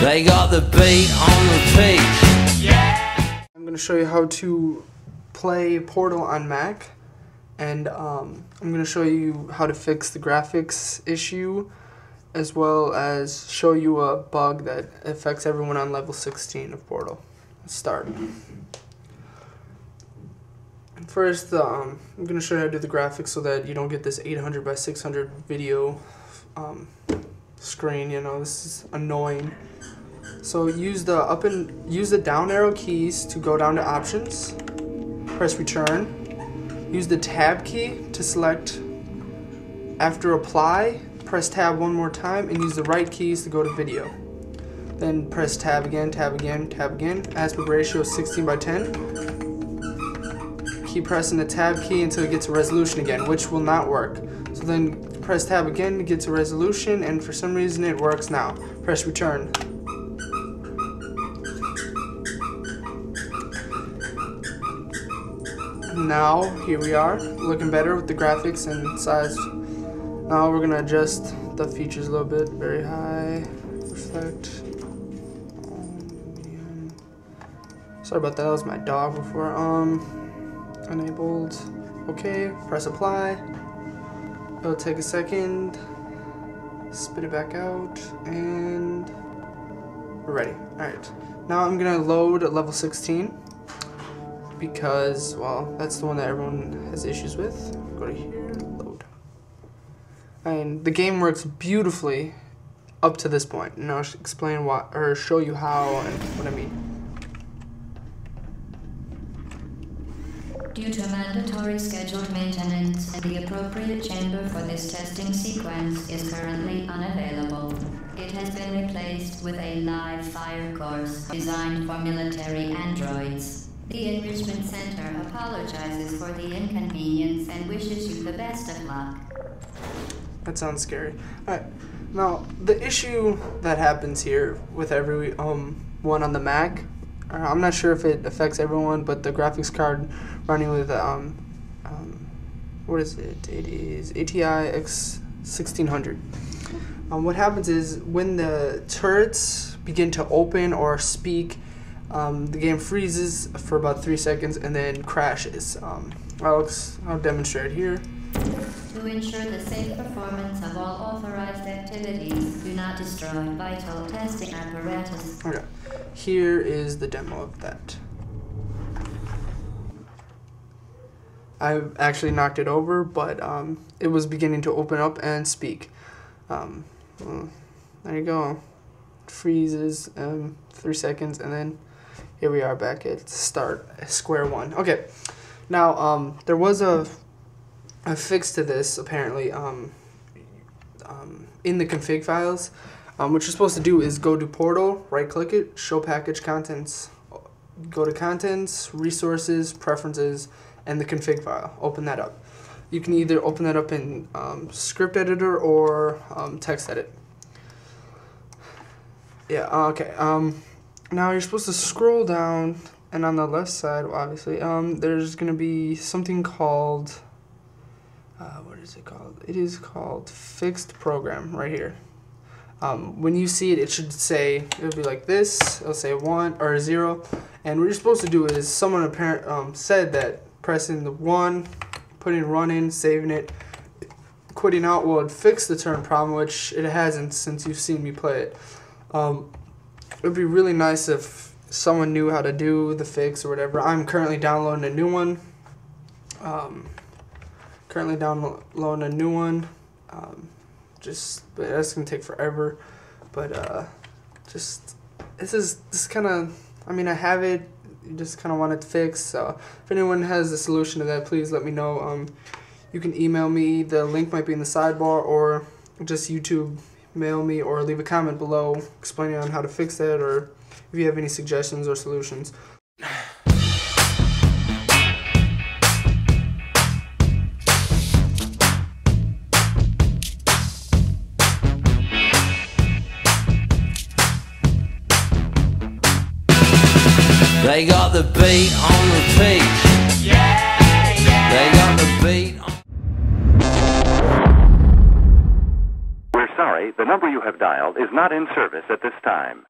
They got the beat on repeat. I'm going to show you how to play Portal on Mac and um, I'm going to show you how to fix the graphics issue as well as show you a bug that affects everyone on level 16 of Portal. Let's start. First, um, I'm going to show you how to do the graphics so that you don't get this 800 by 600 video um, screen, you know, this is annoying. So use the up and use the down arrow keys to go down to options. Press return. Use the tab key to select after apply. Press tab one more time and use the right keys to go to video. Then press tab again, tab again, tab again. Aspect ratio 16 by 10. Keep pressing the tab key until it gets a resolution again, which will not work. So then press tab again to get to resolution and for some reason it works now. Press return. Now, here we are, looking better with the graphics and size. Now we're gonna adjust the features a little bit. Very high, reflect. Sorry about that, that was my dog before. Um, enabled, okay, press apply. It'll take a second, spit it back out, and we're ready. Alright, now I'm gonna load level 16 because, well, that's the one that everyone has issues with. Go to here, load. And the game works beautifully up to this point. and I'll explain what, or show you how and what I mean. Due to mandatory scheduled maintenance, the appropriate chamber for this testing sequence is currently unavailable. It has been replaced with a live fire course designed for military androids. The Enrichment Center apologizes for the inconvenience and wishes you the best of luck. That sounds scary. Alright, now the issue that happens here with every um one on the Mac, uh, I'm not sure if it affects everyone, but the graphics card running with um, um what is it? It is ATI X1600. Um, what happens is when the turrets begin to open or speak um, the game freezes for about three seconds and then crashes. Um, I'll, I'll demonstrate here. To ensure the safe performance of all authorized activities, do not destroy vital testing apparatus. Okay, here is the demo of that. I actually knocked it over, but um, it was beginning to open up and speak. Um, well, there you go. freezes um, three seconds, and then here we are back at start square one. Okay, now um, there was a a fix to this apparently um, um, in the config files. Um, what you're supposed to do is go to Portal, right click it, show package contents, go to contents, resources, preferences, and the config file. Open that up. You can either open that up in um, script editor or um, text edit. Yeah, okay. Um, now you're supposed to scroll down, and on the left side, obviously, there's gonna be something called, uh, what is it called? It is called fixed program right here. Um, when you see it, it should say, it'll be like this, it'll say one or zero, and what you're supposed to do is, someone apparent um, said that pressing the one, putting run in, saving it, quitting out would fix the turn problem, which it hasn't since you've seen me play it. Um, it would be really nice if someone knew how to do the fix or whatever. I'm currently downloading a new one. Currently downloading a new one. Um, just, but that's gonna take forever. But uh, just this is this kind of. I mean, I have it. You just kind of want it fixed. So if anyone has a solution to that, please let me know. Um, you can email me. The link might be in the sidebar or just YouTube mail me or leave a comment below explaining on how to fix that or if you have any suggestions or solutions. They got the beat on repeat. Yeah, yeah. They got the beat We're sorry, the number you have dialed is not in service at this time.